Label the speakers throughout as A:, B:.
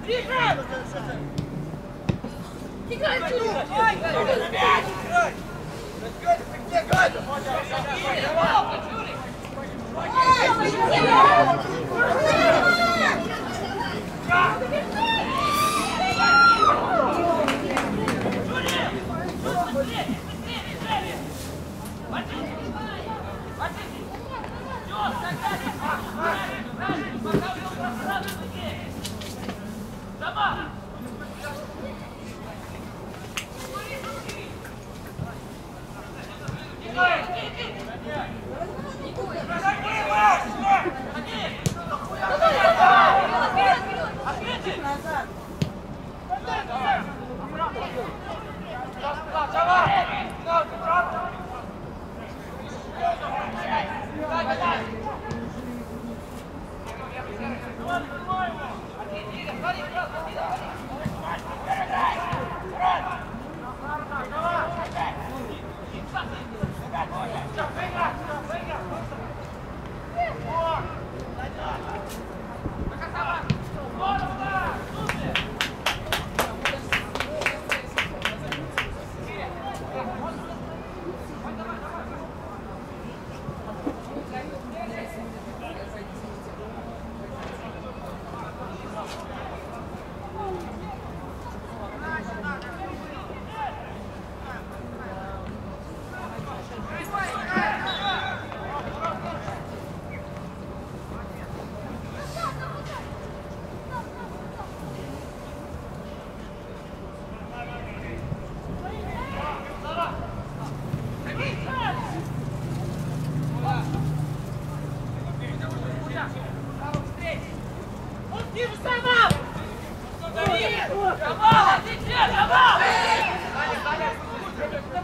A: Подожди! Подожди! Все,
B: согнали! Согнали! 什
C: 么？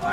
C: Ну,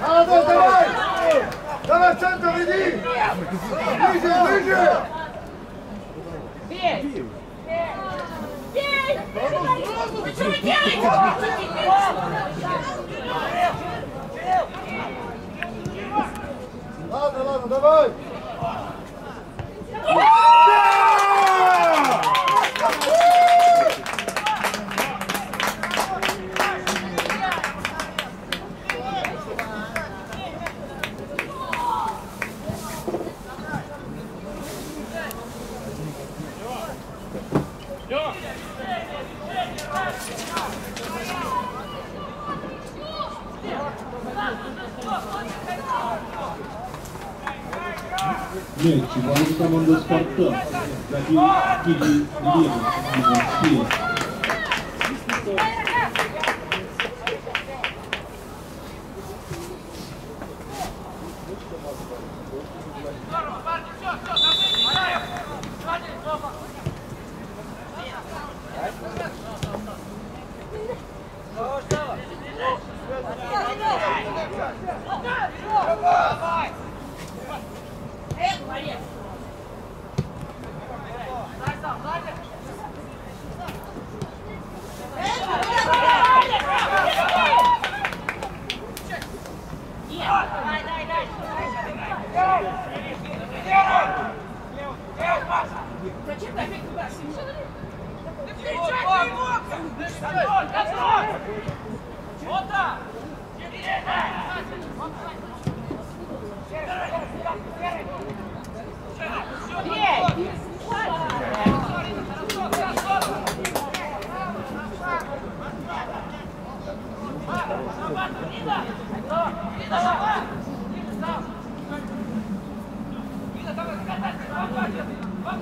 D: Молодой, давай! Давай в центр иди! Ближе, ближе! Ладно, ладно, давай!
E: Gente,
C: vamos tomando os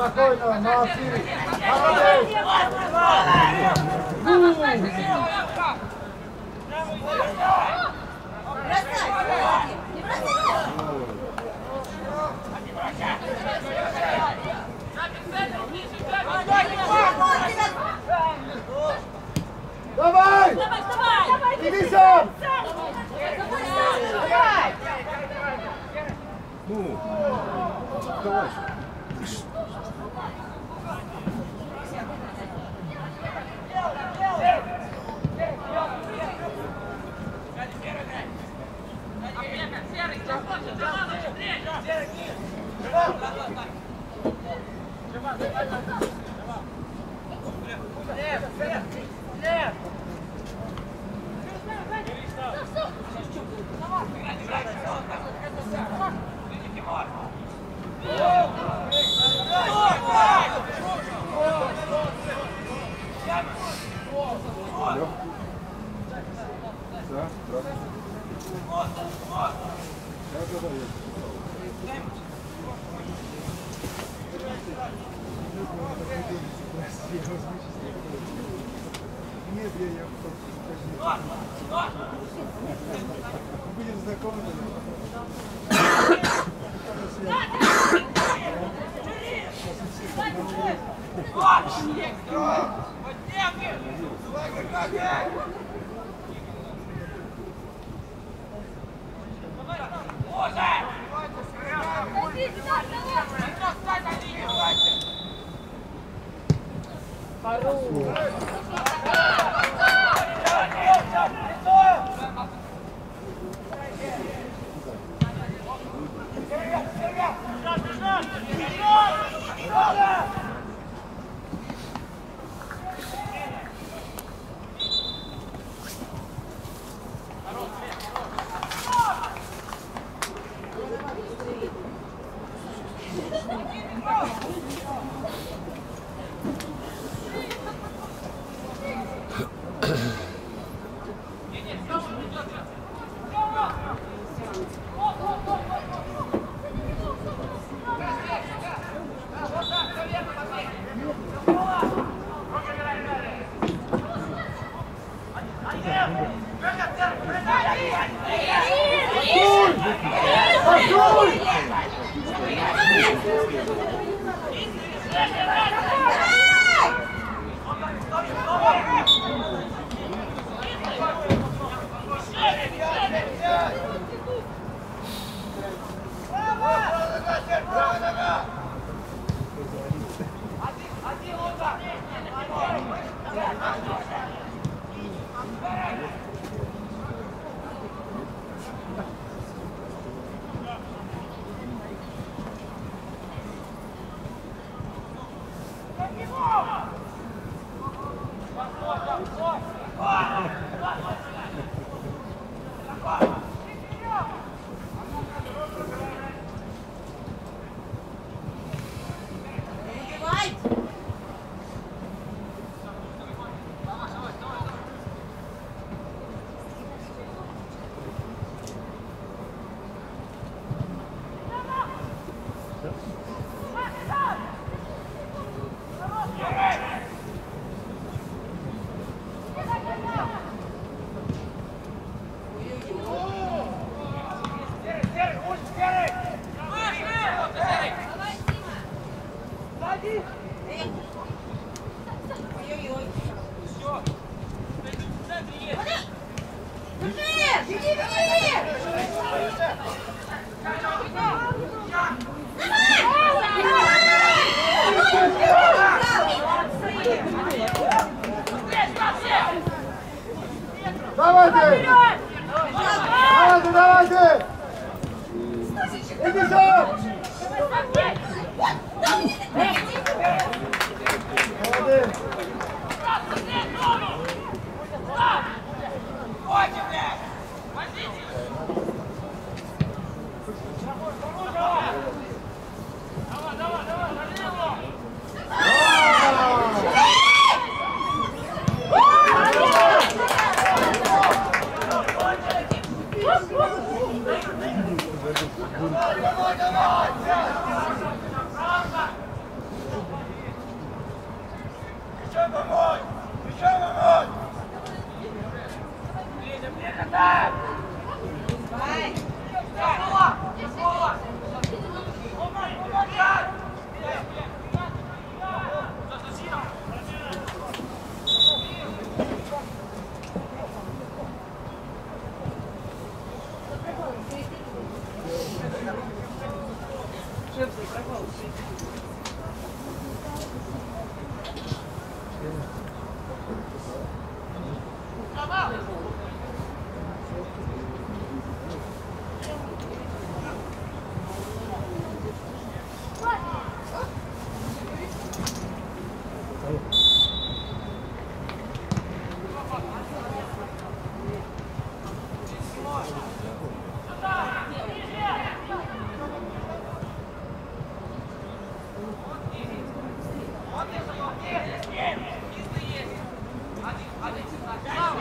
A: Давайте спокойно, молодцы. Молодец. Давай!
F: Давай, давай!
A: Иди сам!
F: Давай!
A: Нет,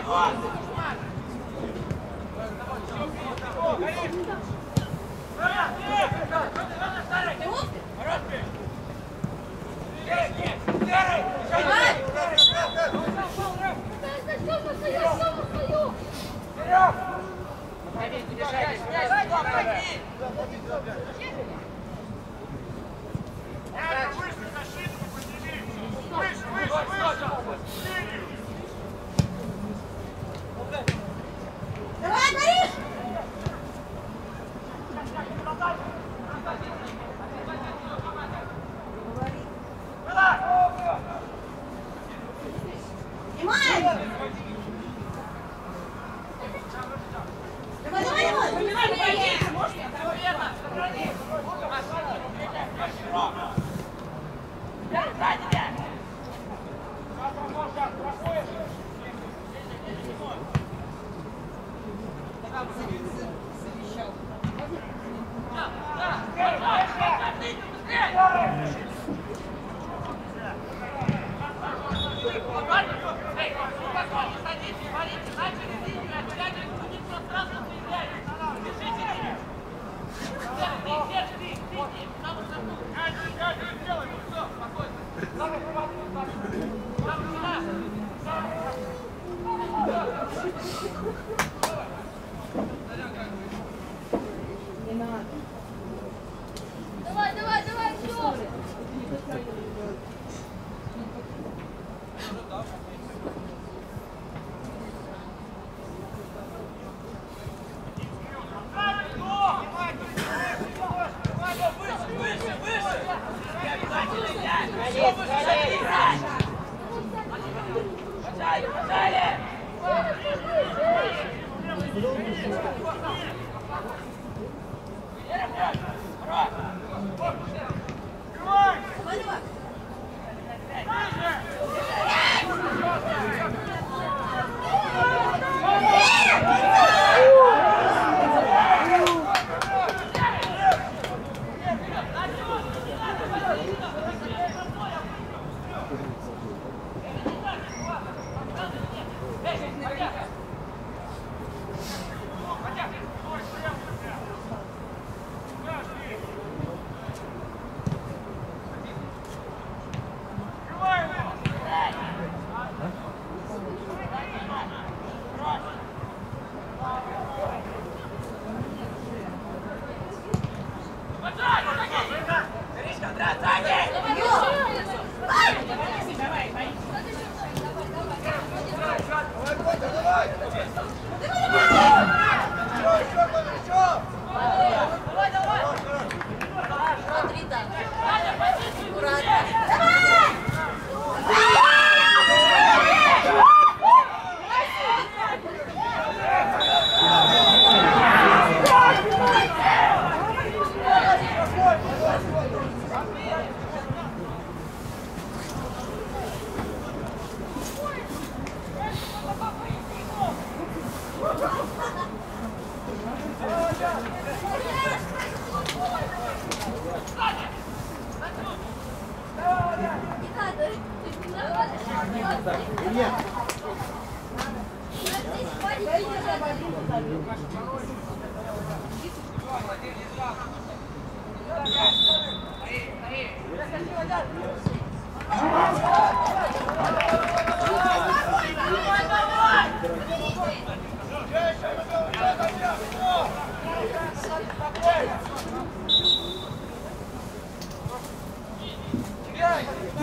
F: Давай, Смотри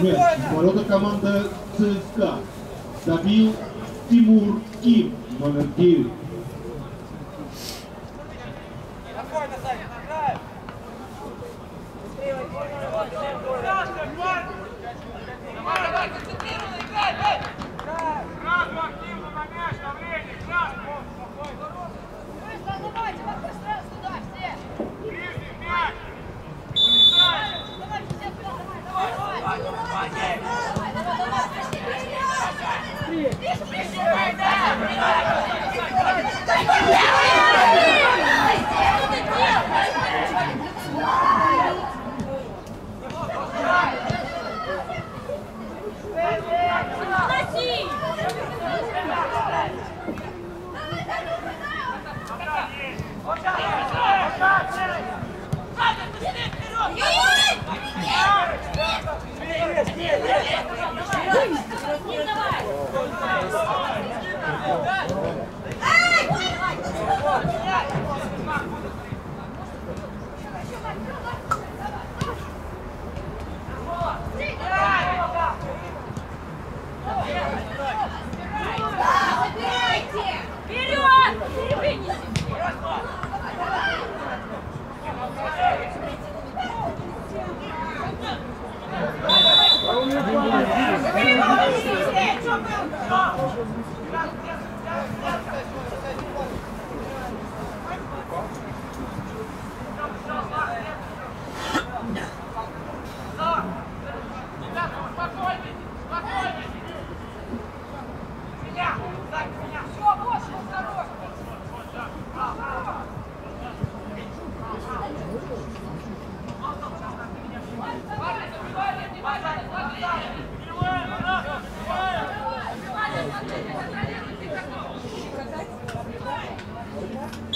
C: Нет, ворота команда ЦСКА. Забил Тимур Ким, номер 9.
B: Thank you.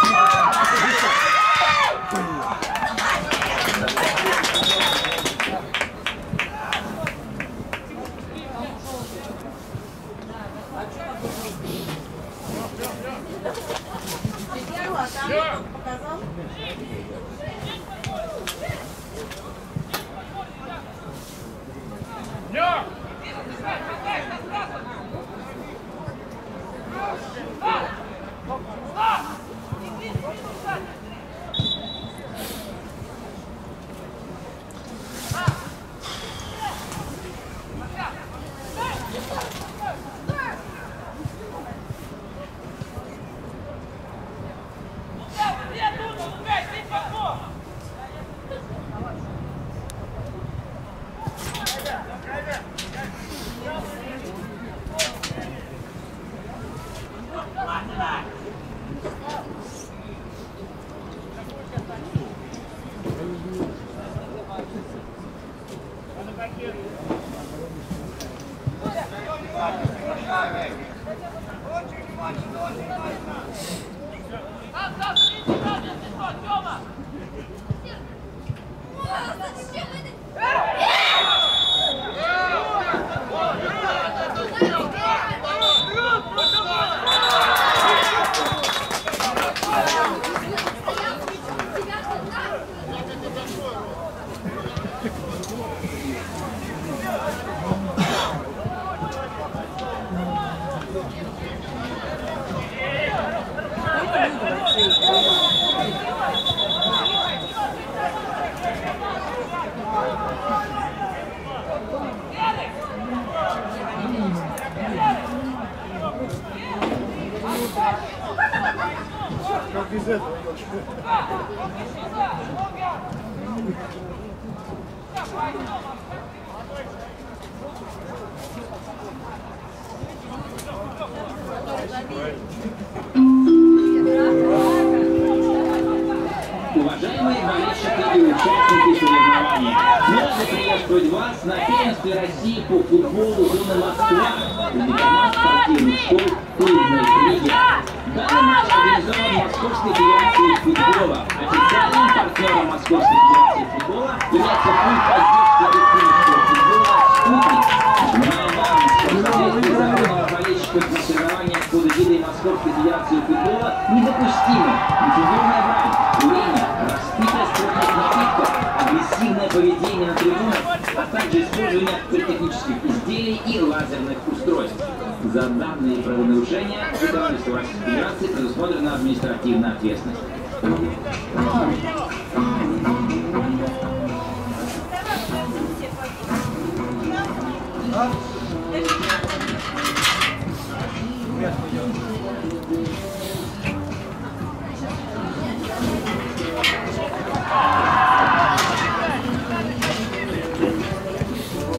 G: Yeah! 102 на первенстве России по футболу зоны Москва среди команд спортивных школ клубной лиги. Данный матч организован Московской федерацией футбола. Официальным партнером Московской федерации футбола является клуб поддержки республиканского футбола На Аванском соответствии законного болельщиков на соревнованиях Московской федерации футбола недопустимо нецензурная брань, лень, распитие поведение на трибунах, а также использование пиротехнических изделий и лазерных устройств. За данные правонарушения законодательство Российской Федерации предусмотрена административная ответственность.